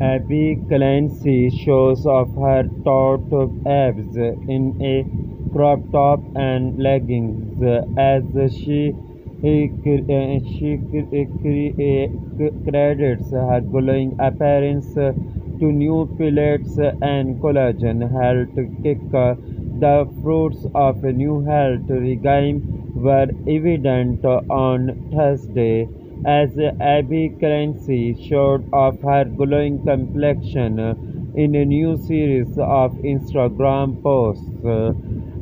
Abby Clancy shows off her taut abs in a crop top and leggings as she she credits her glowing appearance to new pilates and collagen health kick. The fruits of a new health regime were evident on Thursday as Abbey Clancy showed off her glowing complexion in a new series of Instagram posts.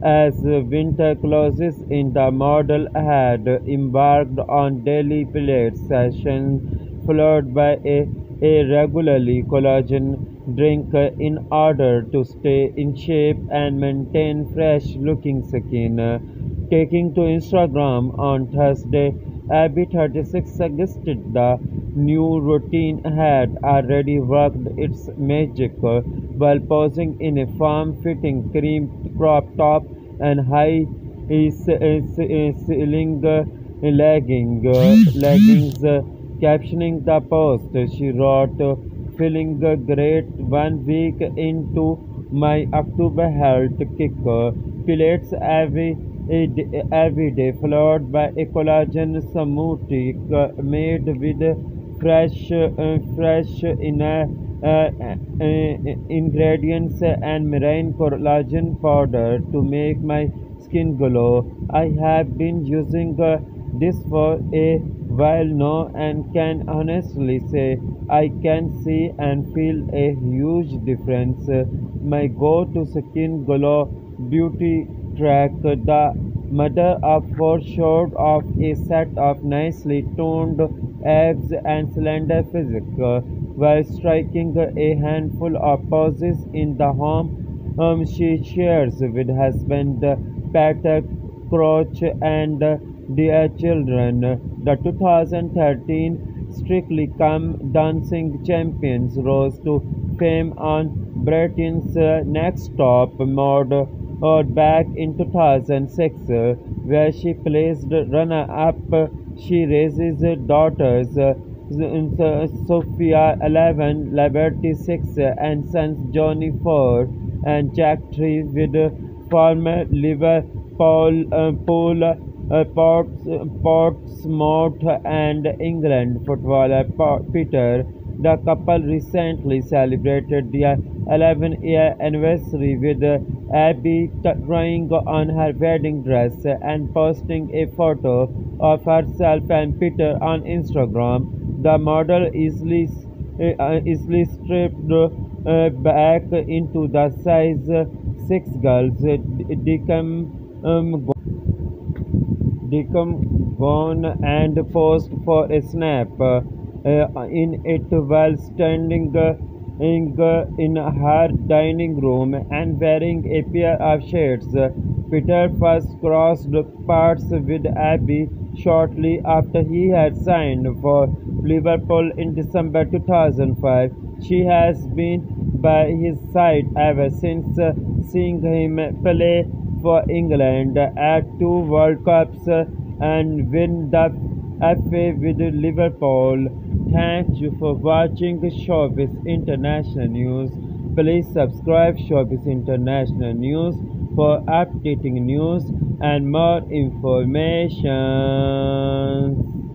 As winter closes in, the model had embarked on daily Pilates sessions followed by a, a regularly collagen drink in order to stay in shape and maintain fresh looking skin. Taking to Instagram on Thursday, Abbey 36 suggested the new routine had already worked its magic while posing in a form-fitting cream crop top and high ceiling uh, legging, uh, leggings. Uh, captioning the post, she wrote, Feeling great one week into my October health kick. Pilates every every day followed by a collagen smoothie made with fresh uh, fresh in, uh, uh, ingredients and marine collagen powder to make my skin glow. I have been using this for a while now and can honestly say I can see and feel a huge difference. My go-to skin glow beauty track, the mother of four short of a set of nicely toned abs and slender physique while striking a handful of poses in the home um, she shares with husband Peter Crouch and their children. The 2013 Strictly Come Dancing champions rose to fame on Britain's Next Top Model back in 2006, where she placed runner-up. She raises daughters Sophia 11, Liberty 6, and sons Johnny 4 and Jack 3 with former Liverpool, uh, Pool, uh, Ports, Portsmouth and England footballer Peter. The couple recently celebrated their 11 year anniversary with Abbey trying on her wedding dress and posting a photo of herself and Peter on Instagram. The model easily, uh, easily stripped uh, back into the size 6 girls decom, um, decom gone and posed for a snap Uh, in it while standing uh, uh, in her dining room and wearing a pair of shades. Peter first crossed paths with Abbey shortly after he had signed for Liverpool in December 2005. She has been by his side ever since, uh, seeing him play for England at two World Cups and win the FA with Liverpool. Thank you for watching Showbiz International News. Please subscribe Showbiz International News for updating news and more information.